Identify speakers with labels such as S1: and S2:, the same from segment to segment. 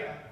S1: Maria.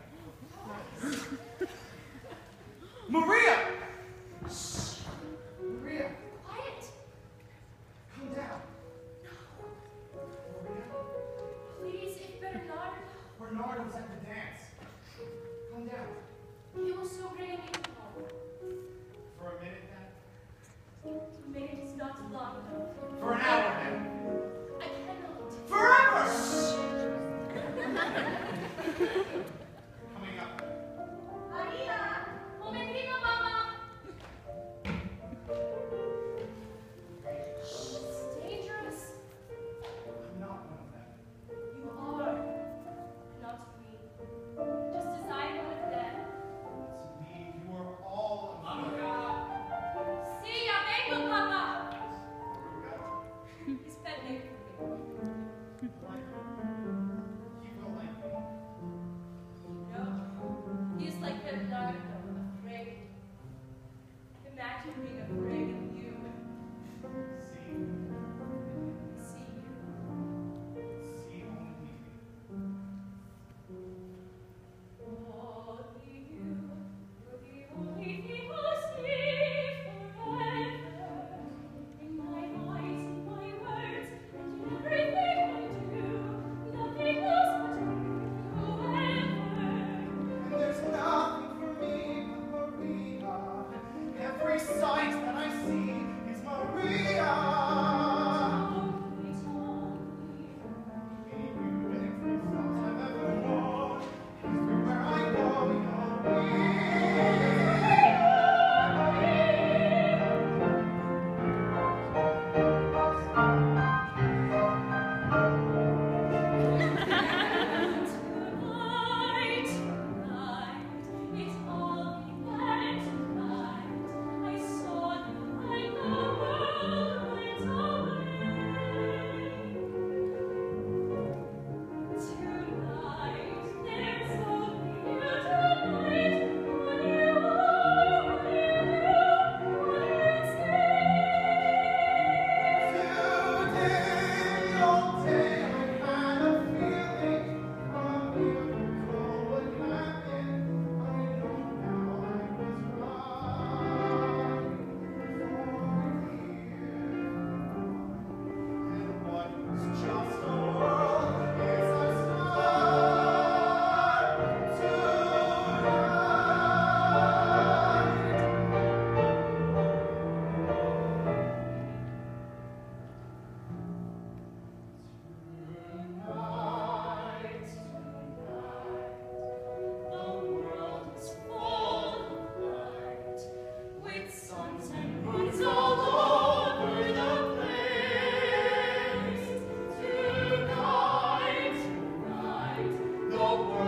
S1: world.